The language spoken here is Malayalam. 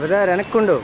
വൃത എനക്കുണ്ടോ?